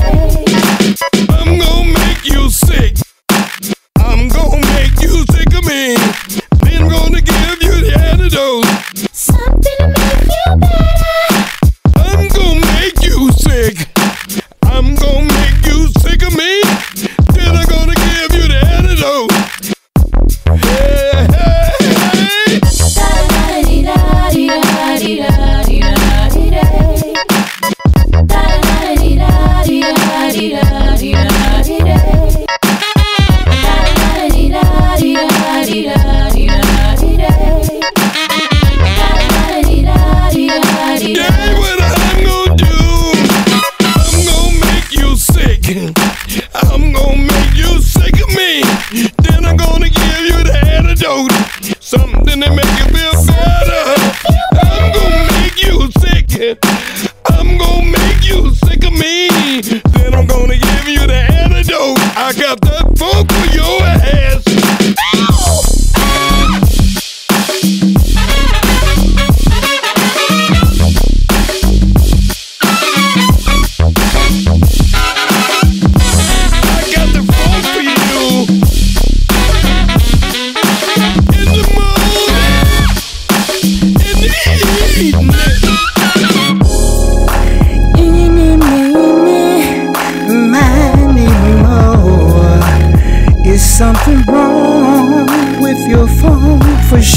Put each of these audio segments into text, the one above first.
day. gonna give you the antidote. Something to make you feel better.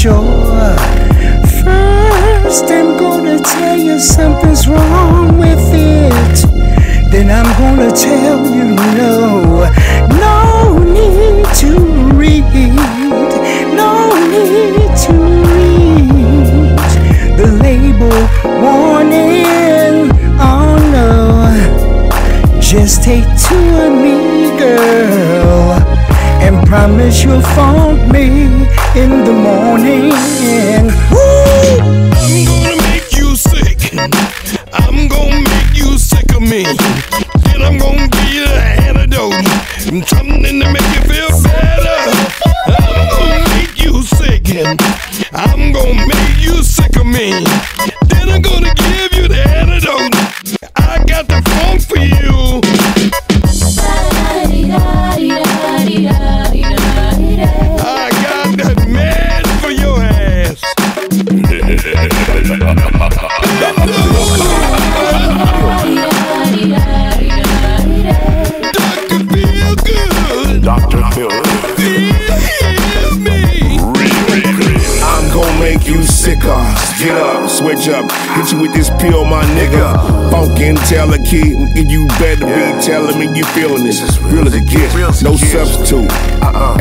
Sure. First, I'm gonna tell you something's wrong with it. Then I'm gonna tell you no, no need to read, no need to read the label warning. Oh no, just take two of me, girl, and promise you'll find me in the morning. Woo! I'm gonna make you sick. I'm gonna make you sick of me. Then I'm gonna give you the antidote. Something to make you feel better. I'm gonna make you sick. I'm gonna make you sick of me. Then I'm gonna give you the antidote. I got the Get up, switch up, hit you with this pill, my nigga. Funkin' tell a kid, and you better be telling me you feeling this. Real as it gets, no substitute.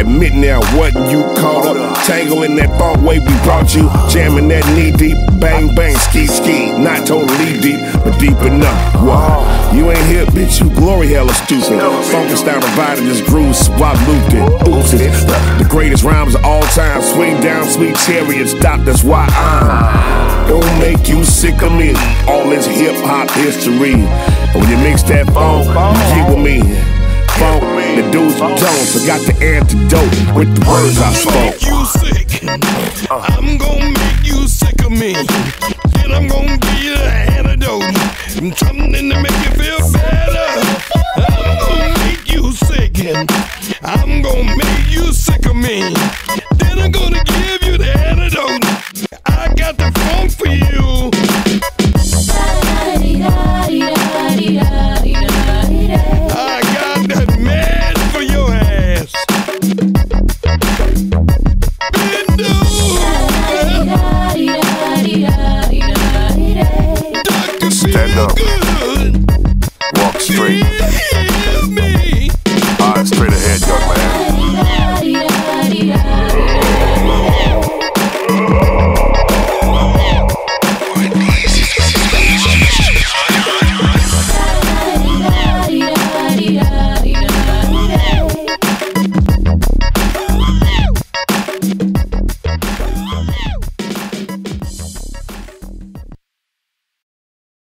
Admit now what you caught up. Tangle in that funk way we brought you. Jamming that knee deep, bang bang, ski ski. Not totally deep, deep enough. Wow, you ain't here, bitch. You glory hella stupid. Funkenstein provided this groove, swap looped it. Oops, the greatest rhymes of all time. Swing down, sweet chariot, stop. That's why I'm. Don't make you sick of me. All this hip hop history. And when you mix that funk, you get with me. Funk, the dudes from Jones, I the antidote with the words I spoke. you sick. I'm gonna make you sick of me. Then I'm gonna be you the go.